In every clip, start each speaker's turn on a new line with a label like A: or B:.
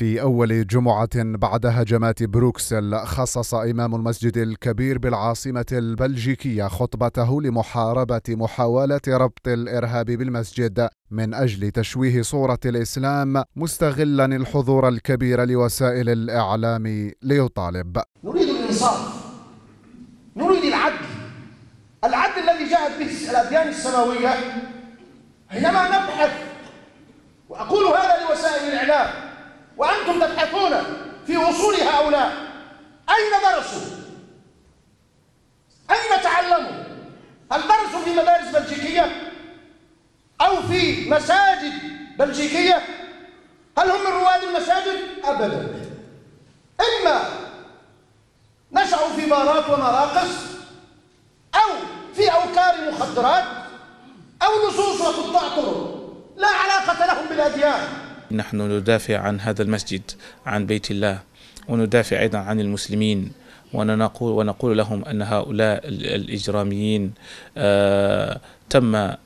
A: في أول جمعة بعد هجمات بروكسل خصص إمام المسجد الكبير بالعاصمة البلجيكية خطبته لمحاربة محاولة ربط الإرهاب بالمسجد من أجل تشويه صورة الإسلام مستغلا الحضور الكبير لوسائل الإعلام ليطالب.
B: نريد الإنصاف. نريد العدل. العدل الذي جاءت به الأديان السماوية حينما نبحث وأقول هذا لوسائل الإعلام وأنتم تبحثون في وصول هؤلاء أين درسوا؟ أين تعلموا؟ هل درسوا في مدارس بلجيكية؟ أو في مساجد بلجيكية؟ هل هم من رواد المساجد؟ أبدا إما نشأوا في بارات ومراقص أو في أوكار مخدرات أو لصوص وقطاع طرق لا علاقة لهم بالأديان
C: نحن ندافع عن هذا المسجد عن بيت الله وندافع أيضا عن المسلمين ونقول, ونقول لهم أن هؤلاء الإجراميين آه تم آه,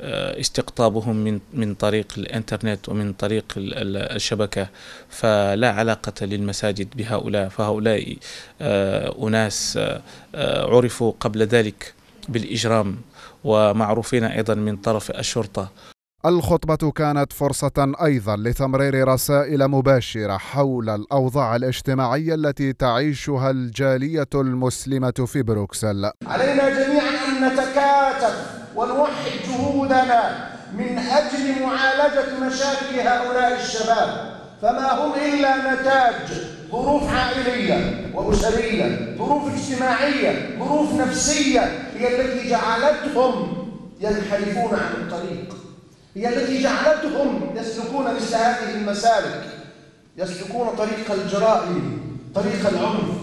C: آه، استقطابهم من من طريق الإنترنت ومن طريق الشبكة. فلا علاقة للمساجد بهؤلاء. فهؤلاء آه، أناس آه، عرفوا قبل ذلك بالإجرام ومعروفين أيضا من طرف الشرطة.
A: الخطبة كانت فرصة أيضا لتمرير رسائل مباشرة حول الأوضاع الاجتماعية التي تعيشها الجالية المسلمة في بروكسل.
B: علينا جميعا أن نتكاتف ونوحد جهودنا من أجل معالجة مشاكل هؤلاء الشباب، فما هم إلا نتاج ظروف عائلية وأسرية، ظروف اجتماعية، ظروف نفسية هي التي جعلتهم ينحرفون عن الطريق. هي التي جعلتهم يسلكون مثل هذه المسالك يسلكون طريق الجرائم طريق العنف.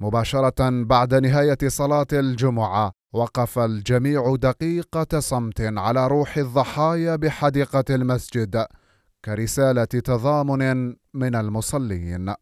A: مباشرة بعد نهاية صلاة الجمعة وقف الجميع دقيقة صمت على روح الضحايا بحديقة المسجد كرسالة تضامن من المصلين.